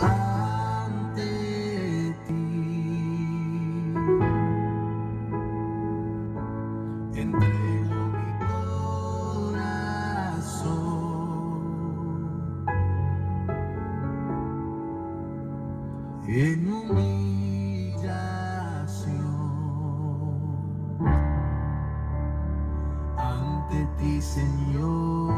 ante ti. Entrego mi corazón en humillación ante ti, Señor.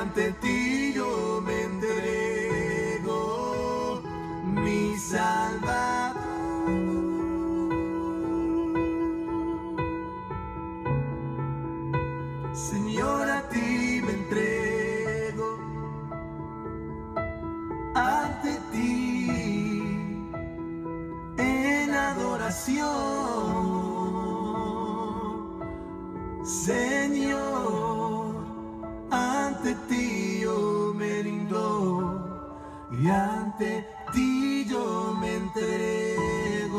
Ante ti yo me entrego, mi Salvador. Señor, a ti me entrego ante ti en adoración. Señor, ante ti yo me rindo y ante ti yo me entrego.